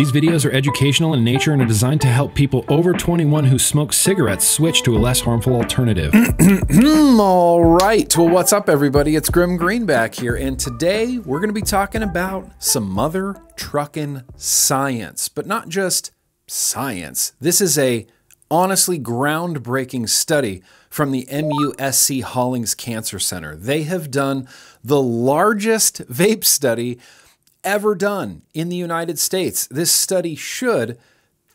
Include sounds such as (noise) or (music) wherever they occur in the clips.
These videos are educational in nature and are designed to help people over 21 who smoke cigarettes switch to a less harmful alternative. (clears throat) Hmm, all right. Well, what's up, everybody? It's Grim Green back here, and today we're going to be talking about some mother truckin' science, but not just science. This is a honestly groundbreaking study from the MUSC Hollings Cancer Center. They have done the largest vape study ever done in the United States. This study should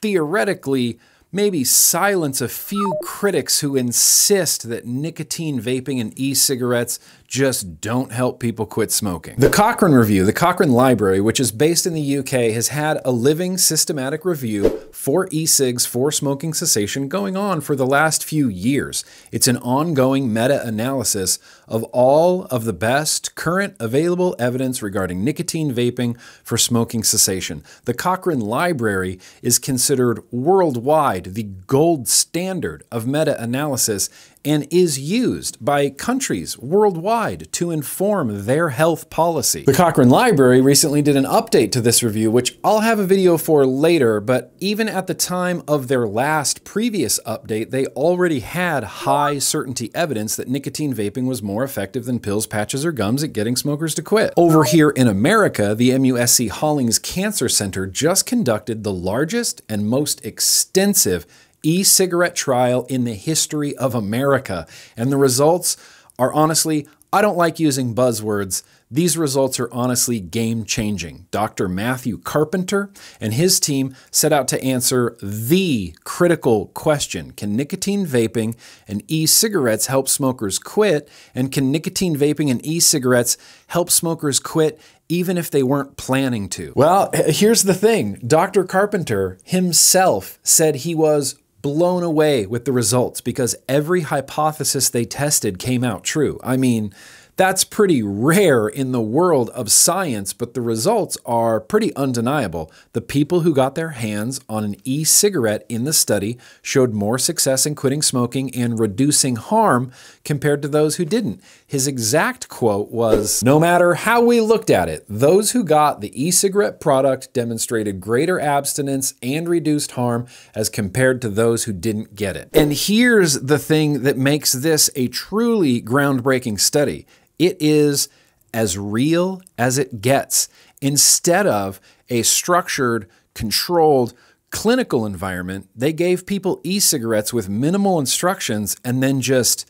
theoretically maybe silence a few critics who insist that nicotine vaping and e cigarettes just don't help people quit smoking. The Cochrane Review, the Cochrane Library, which is based in the UK, has had a living systematic review for e-cigs for smoking cessation going on for the last few years. It's an ongoing meta-analysis of all of the best current available evidence regarding nicotine vaping for smoking cessation. The Cochrane Library is considered worldwide the gold standard of meta-analysis and is used by countries worldwide to inform their health policy. The Cochrane Library recently did an update to this review, which I'll have a video for later, but even at the time of their last previous update, they already had high certainty evidence that nicotine vaping was more effective than pills, patches, or gums at getting smokers to quit. Over here in America, the MUSC Hollings Cancer Center just conducted the largest and most extensive e cigarette trial in the history of America. And the results are honestly, I don't like using buzzwords. These results are honestly game changing. Dr. Matthew Carpenter and his team set out to answer the critical question Can nicotine vaping and e cigarettes help smokers quit? And can nicotine vaping and e cigarettes help smokers quit even if they weren't planning to? Well, here's the thing Dr. Carpenter himself said he was blown away with the results because every hypothesis they tested came out true. I mean, that's pretty rare in the world of science, but the results are pretty undeniable. The people who got their hands on an e cigarette in the study showed more success in quitting smoking and reducing harm compared to those who didn't. His exact quote was No matter how we looked at it, those who got the e cigarette product demonstrated greater abstinence and reduced harm as compared to those who didn't get it. And here's the thing that makes this a truly groundbreaking study it is as real as it gets instead of a structured, controlled, clinical environment. They gave people e cigarettes with minimal instructions and then just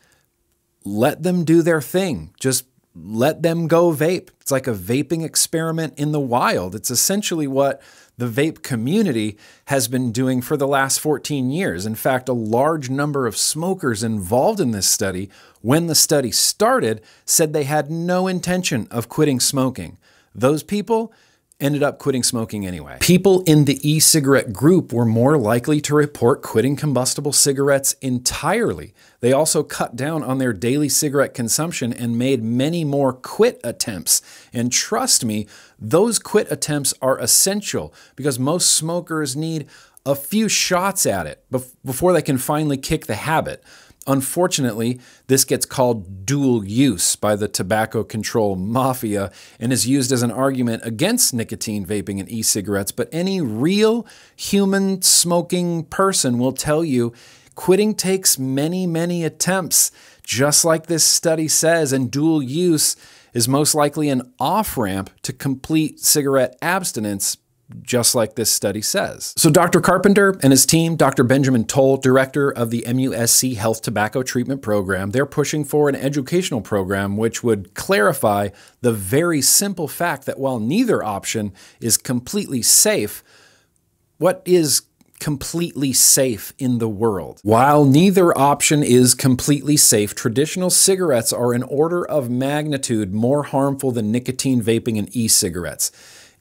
let them do their thing. Just let them go vape. It's like a vaping experiment in the wild. It's essentially what the vape community has been doing for the last 14 years. In fact, a large number of smokers involved in this study, when the study started, said they had no intention of quitting smoking. Those people ended up quitting smoking anyway. People in the e cigarette group were more likely to report quitting combustible cigarettes entirely. They also cut down on their daily cigarette consumption and made many more quit attempts. And trust me, those quit attempts are essential because most smokers need a few shots at it before they can finally kick the habit. Unfortunately, this gets called dual use by the tobacco control mafia and is used as an argument against nicotine vaping and e cigarettes. But any real human smoking person will tell you quitting takes many, many attempts, just like this study says, and dual use is most likely an off ramp to complete cigarette abstinence just like this study says. So, Dr. Carpenter and his team, Dr. Benjamin Toll, director of the MUSC Health Tobacco Treatment Program, they're pushing for an educational program which would clarify the very simple fact that while neither option is completely safe, what is completely safe in the world. While neither option is completely safe, traditional cigarettes are an order of magnitude more harmful than nicotine vaping and e cigarettes.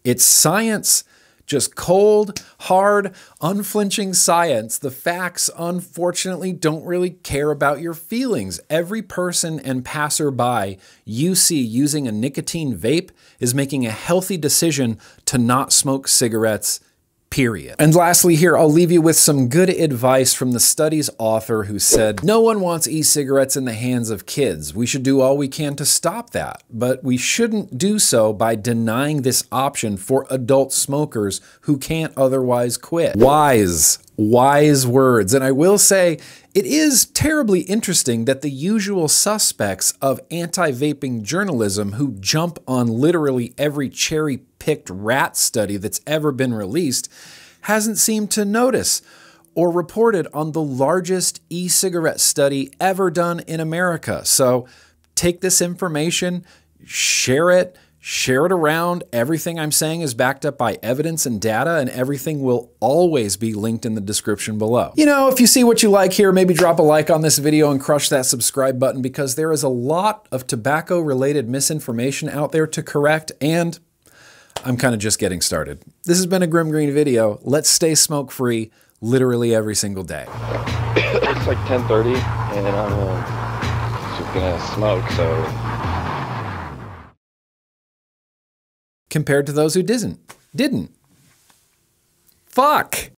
It's science just cold, hard, unflinching science. The facts, unfortunately, don't really care about your feelings. Every person and passerby you see using a nicotine vape is making a healthy decision to not smoke cigarettes period. And lastly, here, I'll leave you with some good advice from the study's author who said, No one wants e cigarettes in the hands of kids. We should do all we can to stop that, but we shouldn't do so by denying this option for adult smokers who can't otherwise quit. Wise, wise words. And I will say, it is terribly interesting that the usual suspects of anti vaping journalism who jump on literally every cherry picked rat study that's ever been released hasn't seemed to notice or reported on the largest e cigarette study ever done in America. So take this information, share it, share it around. Everything I'm saying is backed up by evidence and data, and everything will always be linked in the description below. You know, if you see what you like here, maybe drop a like on this video and crush that subscribe button because there is a lot of tobacco related misinformation out there to correct, and I'm kind of just getting started. This has been a Grim Green video. Let's stay smoke free literally every single day. it's like 10:30 and I'm uh, just gonna smoke, so compared to those who didn't. Didn't. Fuck.